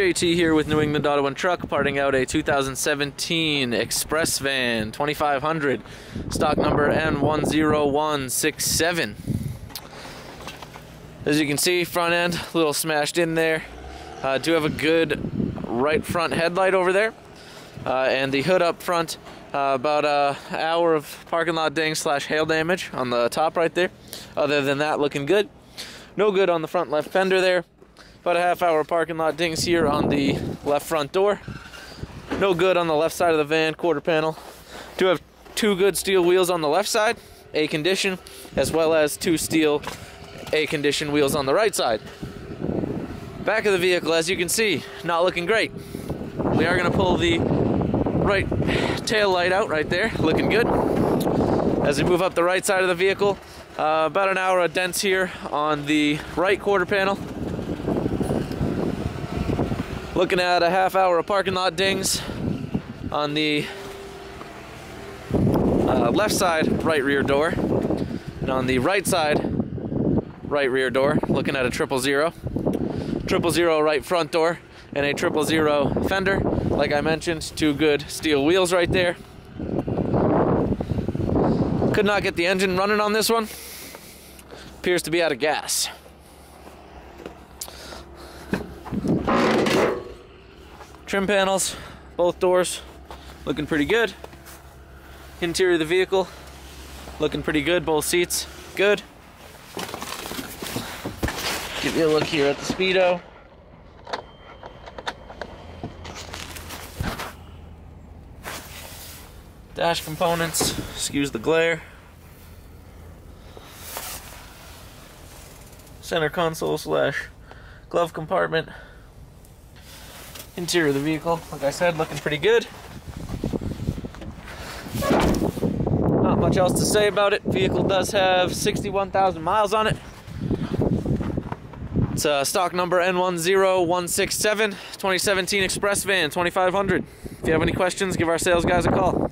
JT here with New England Auto and Truck, parting out a 2017 Express Van 2500, stock number N10167. As you can see, front end a little smashed in there. Uh, do have a good right front headlight over there, uh, and the hood up front. Uh, about a hour of parking lot ding slash hail damage on the top right there. Other than that, looking good. No good on the front left fender there. About a half hour parking lot dings here on the left front door. No good on the left side of the van quarter panel. Do have two good steel wheels on the left side, A condition, as well as two steel A condition wheels on the right side. Back of the vehicle, as you can see, not looking great. We are going to pull the right tail light out right there, looking good. As we move up the right side of the vehicle, uh, about an hour of dents here on the right quarter panel. Looking at a half hour of parking lot dings on the uh, left side right rear door. And on the right side right rear door, looking at a triple zero. Triple zero right front door and a triple zero fender. Like I mentioned, two good steel wheels right there. Could not get the engine running on this one. Appears to be out of gas. Trim panels, both doors, looking pretty good. Interior of the vehicle, looking pretty good. Both seats, good. Give you a look here at the Speedo. Dash components, excuse the glare. Center console slash glove compartment. Interior of the vehicle, like I said, looking pretty good. Not much else to say about it. Vehicle does have 61,000 miles on it. It's a stock number N10167, 2017 Express Van, 2500. If you have any questions, give our sales guys a call.